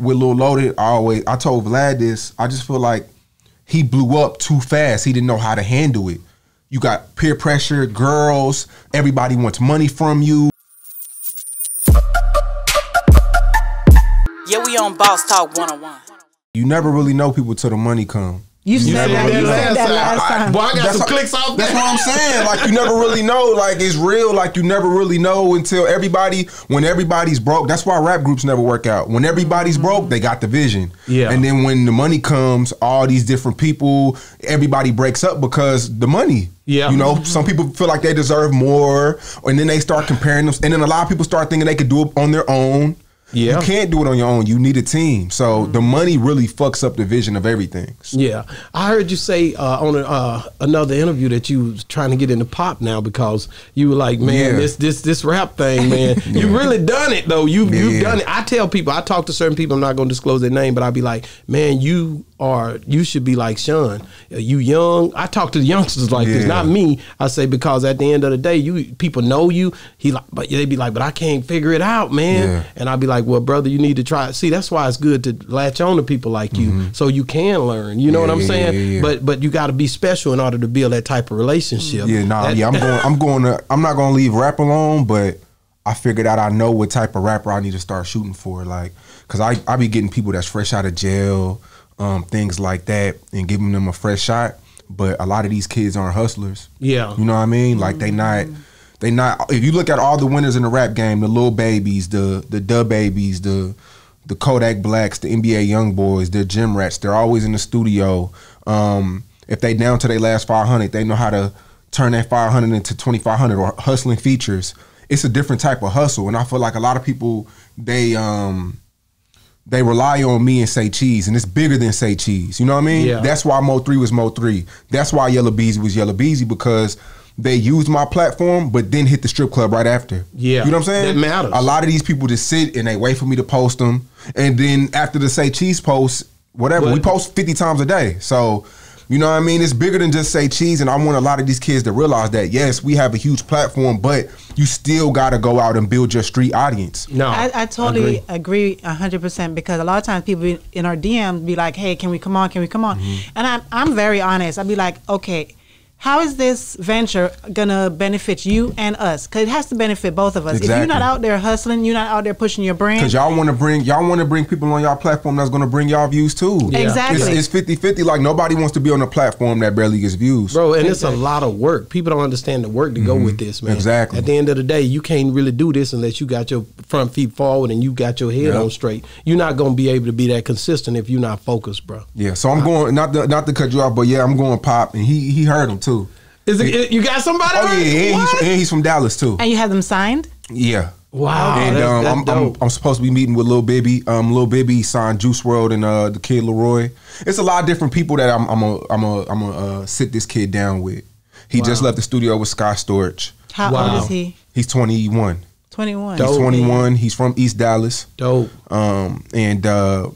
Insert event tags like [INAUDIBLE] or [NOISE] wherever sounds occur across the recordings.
with Lil Loaded, I always I told Vlad this. I just feel like he blew up too fast. He didn't know how to handle it. You got peer pressure, girls, everybody wants money from you. Yeah, we on Boss Talk 101. You never really know people till the money come. You said never that. You said that last time. Boy, I got That's some what- clicks off That's what I'm saying. Like you never really know. Like it's real. Like you never really know until everybody when everybody's broke. That's why rap groups never work out. When everybody's mm-hmm. broke, they got the vision. Yeah. And then when the money comes, all these different people, everybody breaks up because the money. Yeah. You know, mm-hmm. some people feel like they deserve more, and then they start comparing them. And then a lot of people start thinking they could do it on their own. Yeah. You can't do it on your own. You need a team. So the money really fucks up the vision of everything. Yeah, I heard you say uh, on a, uh, another interview that you was trying to get into pop now because you were like, man, Yeah. this this this rap thing, man, [LAUGHS] you really done it though. You you've done it. I tell people, I talk to certain people. I'm not going to disclose their name, but I'll be like, man, you are you should be like Sean. Uh, You young. I talk to the [LAUGHS] youngsters like this, not me. I say because at the end of the day, you people know you. He like, but they be like, but I can't figure it out, man. Yeah. And I'll be like, well, brother, you need to try. it. See, that's why it's good to latch on to people like you, so you can learn. You know Mm-hmm. Yeah, what I'm yeah, saying? yeah, yeah. But but you got to be special in order to build that type of relationship. Yeah, nah, That- yeah, I'm going. I'm going to. I'm not going to leave rap alone, but I figured out I know what type of rapper I need to start shooting for, like, cause I I be getting people that's fresh out of jail, um, things like that, and giving them a fresh shot. But a lot of these kids aren't hustlers. Yeah. you know what I mean. Like they not. They not. If you look at all the winners in the rap game, the Lil Babies, the the DaBabys, the the Kodak Blacks, the NBA YoungBoys, they're gym rats. They're always in the studio. Um, if they down to their last five hundred, they know how to turn that five hundred into twenty five hundred or hustling features. It's a different type of hustle, and I feel like a lot of people they um they rely on me and say cheese, and it's bigger than say cheese. You know what I mean? Yeah. That's why Mo3 was Mo3. That's why Yellow Beezy was Yellow Beezy because they used my platform, but then hit the strip club right after. Yeah. you know what I'm saying? That matters. A lot of these people just sit and they wait for me to post them, and then after the say cheese post, whatever we post fifty times a day. So. You know what I mean? It's bigger than just say cheese, and I want a lot of these kids to realize that yes, we have a huge platform, but you still got to go out and build your street audience. No, I, I totally agree. agree hundred percent because a lot of times people in- in our DMs be like, "Hey, can we come on? Can we come on?" Mm-hmm. And I'm I'm very honest. I'd be like, "Okay, how is this venture gonna benefit you and us? Because it has to benefit both of us. If you're not out there hustling, you're not out there pushing your brand. Cause y'all want to bring y'all want to bring people on y'all platform that's going to bring y'all views too. Yeah. Exactly. It's, it's 50-50. Like nobody wants to be on a platform that barely gets views. Bro, and it's a lot of work. People don't understand the work to go with this, man. Mm-hmm. Exactly. At the end of the day, you can't really do this unless you got your front feet forward and you got your head Yeah. on straight. You're not gonna be able to be that consistent if you're not focused, bro. Yeah. So I'm going not to, not to cut you off, but yeah, I'm going pop, and he he heard him too. Is it? You got somebody? Oh yeah, and he's, and he's from Dallas too. and you have them signed. Yeah. Wow, and that's, um, that's I'm, I'm. I'm supposed to be meeting with Lil Bibby. Um, Lil Bibby signed Juice WRLD and uh, the Kid LAROI. It's a lot of different people that I'm I'm a I'm a I'm a uh, sit this kid down with. He just left the studio with Sky Storage. How Wow. old is he? He's 21. Twenty one. He's Dope. 21. He's from East Dallas. dope. um, and uh,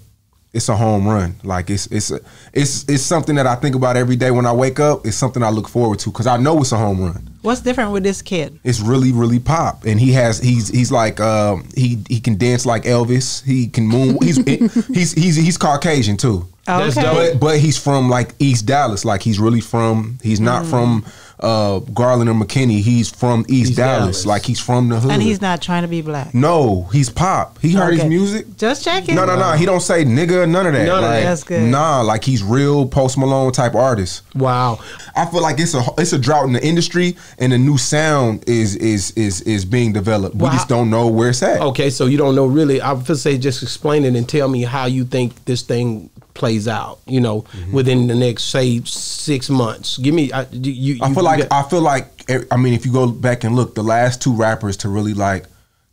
it's a home run. Like it's it's a, it's it's something that I think about every day when I wake up. It's something I look forward to because I know it's a home run. What's different with this kid? It's really really pop, and he has he's he's like um, he he can dance like Elvis. He can moon. He's [LAUGHS] he's he's he's Caucasian too. Okay. But but he's from like East Dallas. Like he's really from. He's not from uh, Garland or McKinney. He's from East, East Dallas. Dallas. Like he's from the hood. And he's not trying to be black. no, he's pop. He heard his music. Just checking. No, no, no. He don't say nigga, none of that. None of like, that. That's good. Nah, like he's real Post Malone type artist. Wow. I feel like it's a it's a drought in the industry, and a new sound is is is is being developed. We just don't know where it's at. Okay, so you don't know really. I would say just explain it and tell me how you think this thing plays out. You know, Mm-hmm. within the next say six months. Give me. I, you, you, I you feel like got- I feel like eh, I mean, if you go back and look, the last two rappers to really like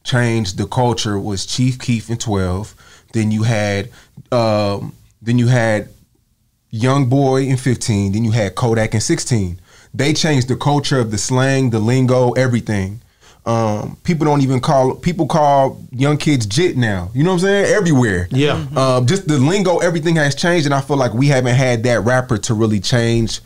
change the culture was Chief Keef and twelve. Then you had um, then you had Young Boy in fifteen. Then you had Kodak in sixteen. They changed the culture of the slang, the lingo, everything. Um, people don't even call people call young kids jit now. You know what I'm saying? Everywhere. Yeah. Uh, just the lingo, everything has changed, and I feel like we haven't had that rapper to really change,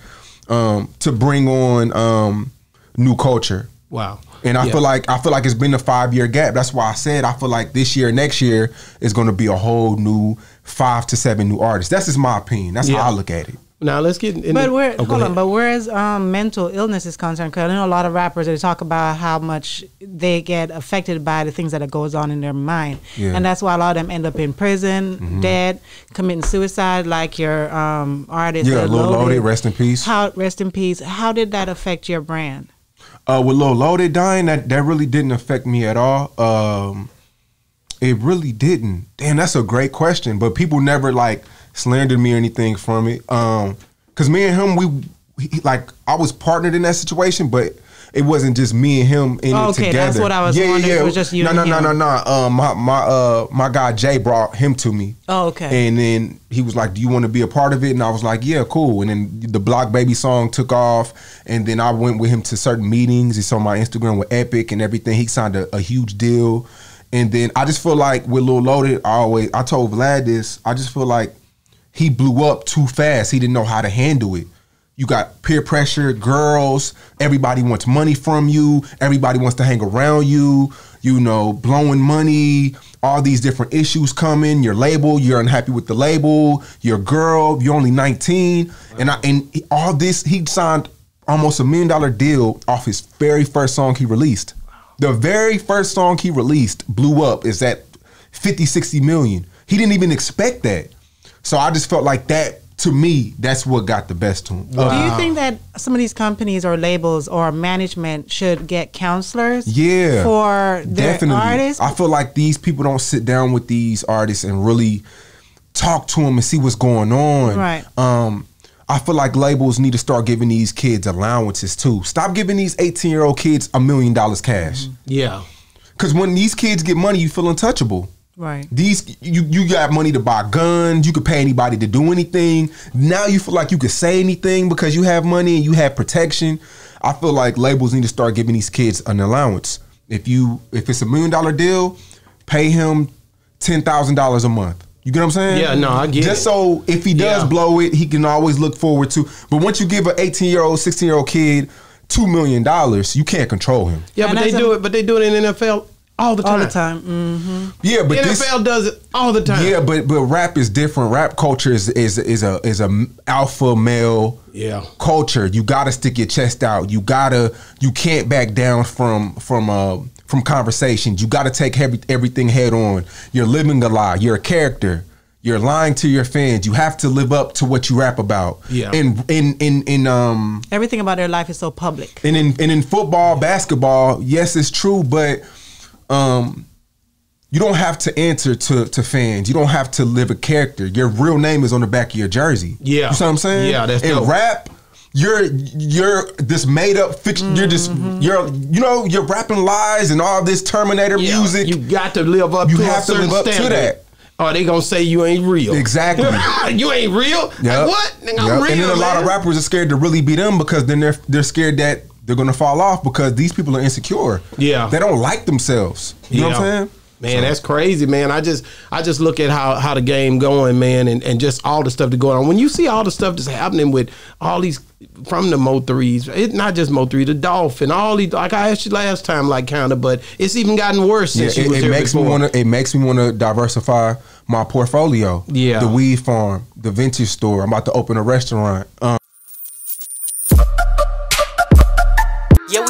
um, to bring on um, new culture. wow. And I Yeah. feel like I feel like it's been a five year gap. That's why I said I feel like this year, next year is going to be a whole new five to seven new artists. That's just my opinion. That's Yeah. how I look at it. Now let's get. In But the, where oh, hold ahead. on, but whereas um, mental illness is concerned, because I know a lot of rappers they talk about how much they get affected by the things that goes on in their mind, Yeah. Mm-hmm. and that's why a lot of them end up in prison, dead, committing suicide, like your um, artist. Yeah, Lil Loaded, rest in peace. How rest in peace. How did that affect your brand? Uh, with Lil Loaded dying, that that really didn't affect me at all. Um, it really didn't. Damn, that's a great question. But people never like slandered me or anything from it. Um, cause me and him, we he, like I was partnered in that situation, but it wasn't just me and him in Oh, it okay, together. that's what I was yeah, wondering. It was just you No, no, no, no, no. Um, my my uh my guy Jay brought him to me. Oh, okay. And then he was like, "Do you want to be a part of it?" And I was like, "Yeah, cool." And then the Block Baby song took off, and then I went with him to certain meetings. He's on my Instagram with Epic and everything. He signed a, a huge deal, and then I just feel like with Lil Loaded, I always I told Vlad this. I just feel like he blew up too fast. He didn't know how to handle it. You got peer pressure, girls, everybody wants money from you, everybody wants to hang around you, you know, blowing money, all these different issues coming, your label, you're unhappy with the label, your girl, you're only 19. And I and all this, he signed almost a million dollar deal off his very first song he released. The very first song he released blew up is that 50, 60 million. He didn't even expect that. So I just felt like that to me, that's what got the best to him. Do you think that some of these companies or labels or management should get counselors? Yeah, For their definitely. artists? I feel like these people don't sit down with these artists and really talk to them and see what's going on. Right. Um, I feel like labels need to start giving these kids allowances too. Stop giving these 18 year old kids a million dollars cash. yeah, Because when these kids get money, you feel untouchable. Right. These you you got money to buy guns. You could pay anybody to do anything. Now you feel like you could say anything because you have money and you have protection. I feel like labels need to start giving these kids an allowance. If you if it's a million dollar deal, pay him ten thousand dollars a month. You get what I'm saying? Yeah, no, I get Just it. so if he does Yeah. blow it, he can always look forward to. But once you give an 18 year old, 16 year old kid two million dollars, you can't control him. yeah. And but they as a- do it. But they do it in NFL all the time. All the time. Mm. Yeah, but The this, NFL does it all the time. Yeah, but but rap is different. Rap culture is is is a is a alpha male Yeah. culture. You gotta stick your chest out. You gotta you can't back down from from uh from conversations. You gotta take every, everything head on. You're living a lie. You're a character. You're lying to your fans. You have to live up to what you rap about. Yeah. And in in in um Everything about their life is so public. and in and in football, basketball, yes, it's true, but um, you don't have to answer to to fans. You don't have to live a character. Your real name is on the back of your jersey. Yeah. you see what I'm saying? Yeah, that's in dope. rap. You're you're this made up fiction. You're just Mm-hmm. you're you know you're rapping lies and all this Terminator Yeah, music. You got to live up. You to have to live up to that. Or they gonna say you ain't real. Exactly. [LAUGHS] you ain't real. Yep. Like, what? Yep. real. and then a lot of rappers are scared to really be them because then they're they're scared that they're gonna fall off because these people are insecure. Yeah. they don't like themselves. You know what I'm saying? Man, that's crazy, man. I just I just look at how how the game going, man, and, and just all the stuff that's going on. When you see all the stuff that's happening with all these from the Mo3s, it's not just Mo3, the Dolphin, all these like I asked you last time, like kinda, but it's even gotten worse Yeah, since you it, was it makes me want to. It makes me want to diversify my portfolio. Yeah. the weed farm, the vintage store. I'm about to open a restaurant. Um,